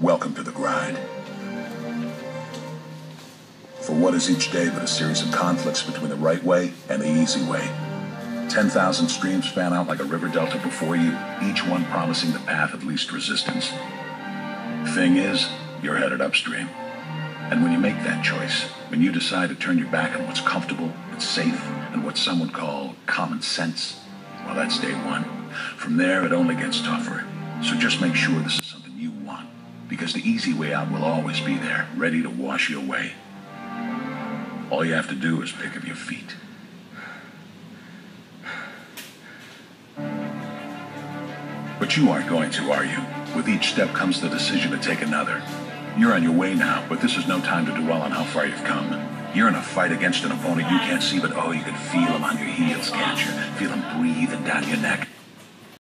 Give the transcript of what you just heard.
Welcome to the grind. For what is each day but a series of conflicts between the right way and the easy way? 10,000 streams fan out like a river delta before you, each one promising the path of least resistance. Thing is, you're headed upstream. And when you make that choice, when you decide to turn your back on what's comfortable and safe and what some would call common sense, well, that's day one. From there, it only gets tougher. So just make sure this because the easy way out will always be there, ready to wash you away. All you have to do is pick up your feet. But you aren't going to, are you? With each step comes the decision to take another. You're on your way now, but this is no time to dwell on how far you've come. You're in a fight against an opponent you can't see, but oh, you can feel him on your heels, can't you? Feel him breathing down your neck.